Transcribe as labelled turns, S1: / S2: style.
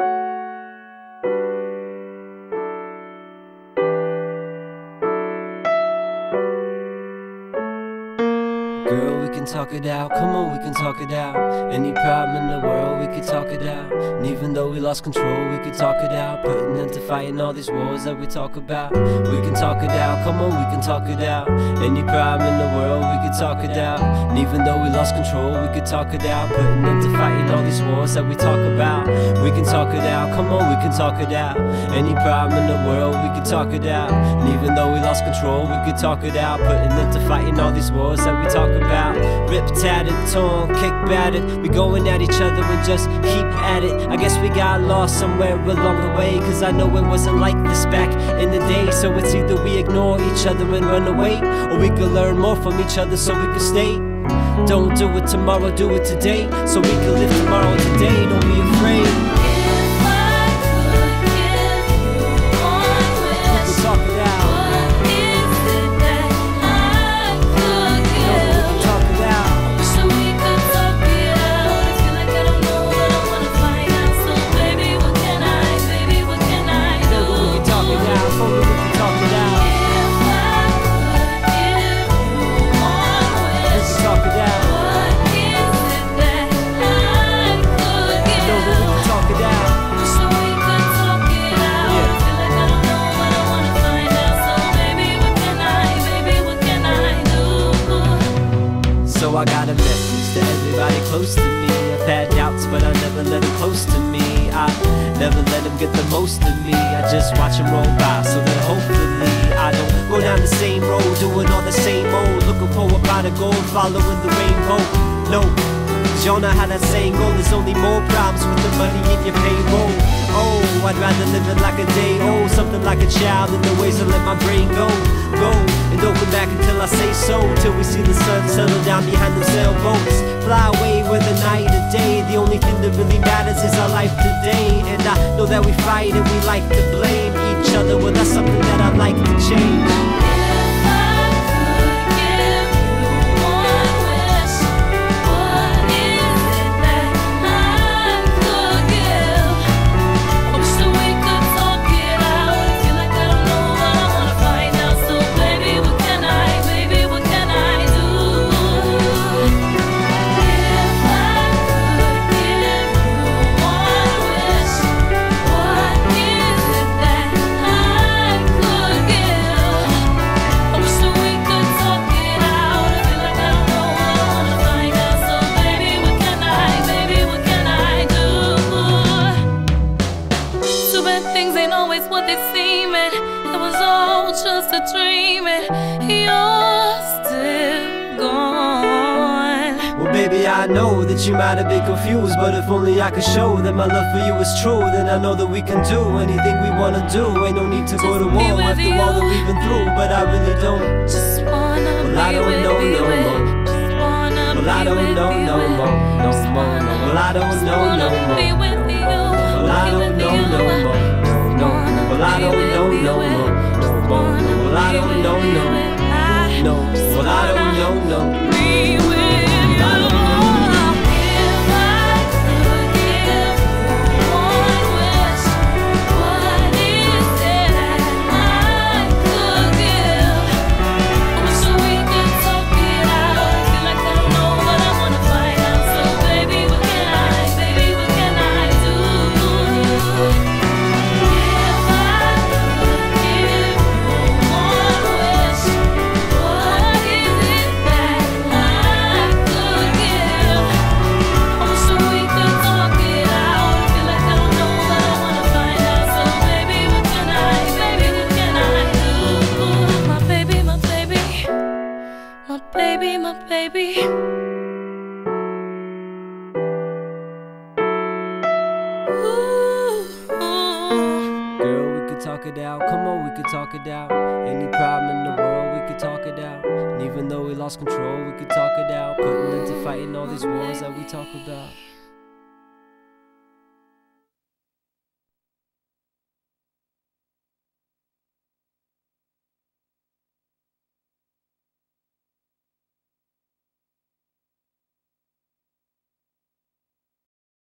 S1: thank you Girl, we can talk it out. Come on, we can talk it out. Any problem in the world, we can talk it out. And even though we lost control, we can talk it out. Putting into fighting all these wars that we talk about. We can talk it out. Come on, we can talk it out. Any problem in the world, we can talk it out. And even though we lost control, we can talk it out. Putting into fighting all these wars that we talk about. We can talk it out. Come on, we can talk it out. Any problem in the world, we can talk it out. And even though we lost control, we can talk it out. Putting into fighting all these wars that we talk about. Ripped, tattered, torn, kick battered. We going at each other and just keep at it. I guess we got lost somewhere along the way. Cause I know it wasn't like this back in the day. So it's either we ignore each other and run away, or we could learn more from each other so we can stay. Don't do it tomorrow, do it today. So we can live tomorrow today. Don't be afraid.
S2: I
S1: got a message to everybody close to me. I've had doubts, but I never let them close to me. I never let them get the most of me. I just watch them roll by, so that hopefully I don't go down the same road, doing all the same old. Looking for a pot of gold, following the rainbow. No, y'all know how that saying goes. There's only more problems with the money in your payroll. Oh, I'd rather live it like a day old, something like a child in the ways to let my brain go, go, and don't come back until I say so. Till we see the sun settle down behind the sailboats, fly away with the night and day. The only thing that really matters is our life today. And I know that we fight and we like to blame each other. Well, that's something that I'd like to change.
S2: Things ain't always what they seem, and it was all just a dream, and you're still gone.
S1: Well, baby, I know that you might have been confused, but if only I could show that my love for you is true, then I know that we can do anything we wanna do. Ain't no need to go to war after all that
S2: you.
S1: we've been through, but I really don't.
S2: Just wanna
S1: Well, I don't know
S2: you,
S1: no more. Well, I don't know no more, no more, Well, I don't know no more. Girl, we could talk it out. Come on, we could talk it out. Any problem in the world, we could talk it out. And even though we lost control, we could talk it out. Putting into fighting all these wars that we talk about.